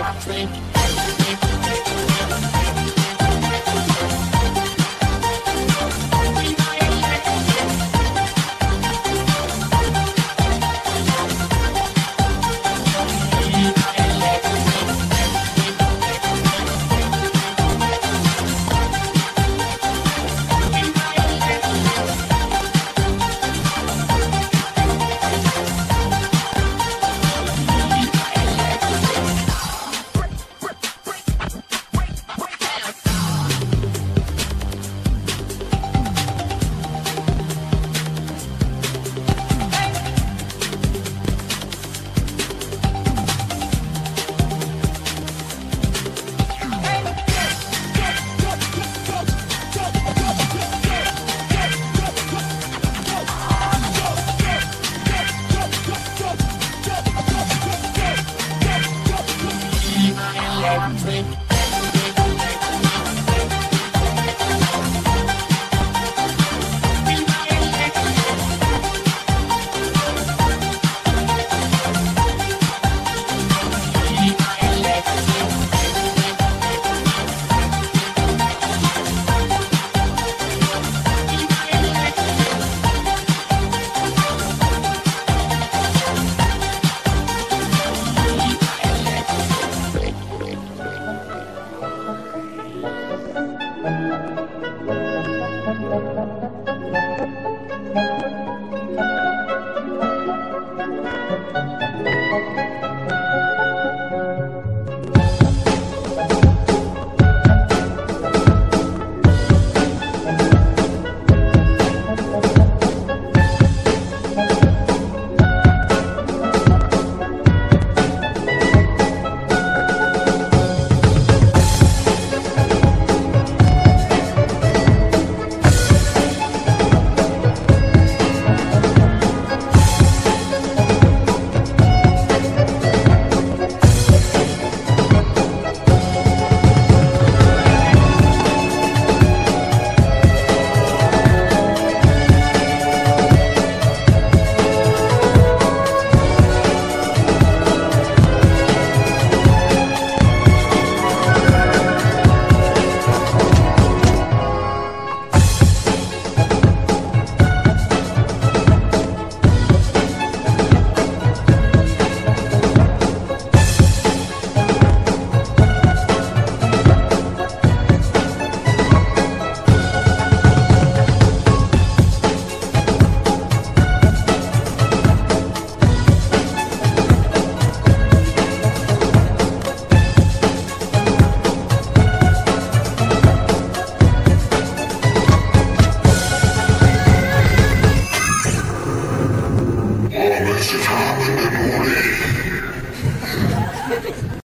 I think Thank you.